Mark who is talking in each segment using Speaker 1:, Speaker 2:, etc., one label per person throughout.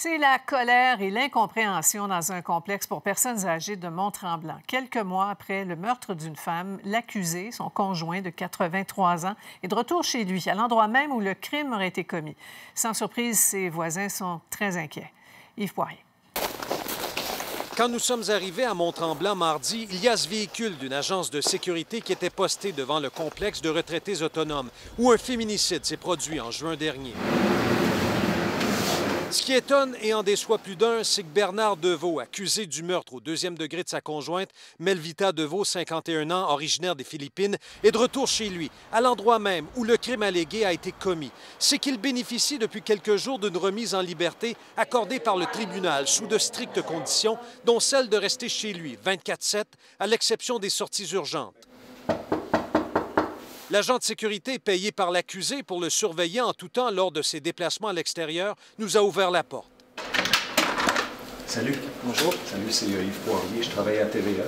Speaker 1: C'est la colère et l'incompréhension dans un complexe pour personnes âgées de Mont-Tremblant. Quelques mois après le meurtre d'une femme, l'accusé, son conjoint de 83 ans, est de retour chez lui, à l'endroit même où le crime aurait été commis. Sans surprise, ses voisins sont très inquiets. Yves Poirier.
Speaker 2: Quand nous sommes arrivés à Mont-Tremblant mardi, il y a ce véhicule d'une agence de sécurité qui était posté devant le complexe de retraités autonomes, où un féminicide s'est produit en juin dernier. Ce qui étonne et en déçoit plus d'un, c'est que Bernard Deveau, accusé du meurtre au deuxième degré de sa conjointe, Melvita Deveau, 51 ans, originaire des Philippines, est de retour chez lui, à l'endroit même où le crime allégué a été commis. C'est qu'il bénéficie depuis quelques jours d'une remise en liberté accordée par le tribunal sous de strictes conditions, dont celle de rester chez lui 24-7, à l'exception des sorties urgentes. L'agent de sécurité payé par l'accusé pour le surveiller en tout temps lors de ses déplacements à l'extérieur nous a ouvert la porte.
Speaker 3: Salut. Bonjour. Salut, c'est euh, Yves Poirier. Je travaille à TVA.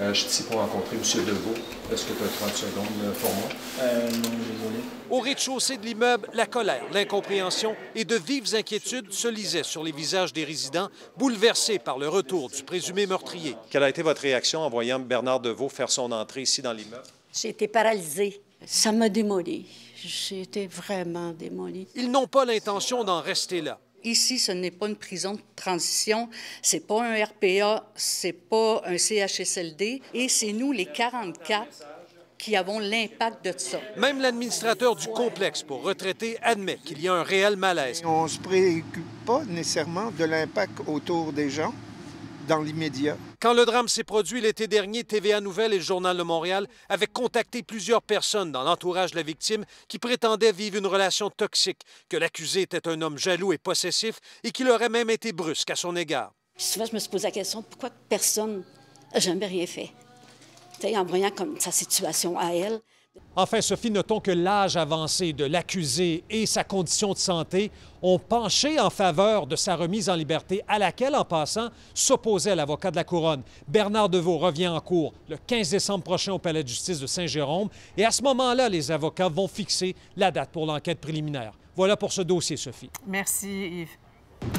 Speaker 3: Euh, je suis ici pour rencontrer M. Deveau. Est-ce que tu as 30 secondes euh, pour moi?
Speaker 4: Euh, non, désolé.
Speaker 2: Au rez-de-chaussée de l'immeuble, la colère, l'incompréhension et de vives inquiétudes se lisaient sur les visages des résidents, bouleversés par le retour du présumé meurtrier.
Speaker 3: Quelle a été votre réaction en voyant Bernard Deveau faire son entrée ici dans l'immeuble?
Speaker 5: J'ai été paralysée. Ça m'a démolie. J'ai été vraiment démolie.
Speaker 2: Ils n'ont pas l'intention d'en rester là.
Speaker 5: Ici, ce n'est pas une prison de transition, c'est pas un RPA, c'est pas un CHSLD, et c'est nous, les 44, qui avons l'impact de ça.
Speaker 2: Même l'administrateur du complexe pour retraités admet qu'il y a un réel malaise.
Speaker 6: On ne se préoccupe pas nécessairement de l'impact autour des gens dans l'immédiat.
Speaker 2: Quand le drame s'est produit l'été dernier, TVA Nouvelle et le Journal de Montréal avaient contacté plusieurs personnes dans l'entourage de la victime qui prétendaient vivre une relation toxique, que l'accusé était un homme jaloux et possessif et qu'il aurait même été brusque à son égard.
Speaker 5: Souvent, je me suis posé la question pourquoi personne n'a jamais rien fait? En voyant comme sa situation à elle.
Speaker 2: Enfin, Sophie, notons que l'âge avancé de l'accusé et sa condition de santé ont penché en faveur de sa remise en liberté, à laquelle, en passant, s'opposait l'avocat de la Couronne. Bernard Deveau revient en cours le 15 décembre prochain au Palais de justice de Saint-Jérôme. Et à ce moment-là, les avocats vont fixer la date pour l'enquête préliminaire. Voilà pour ce dossier, Sophie.
Speaker 1: Merci, Yves.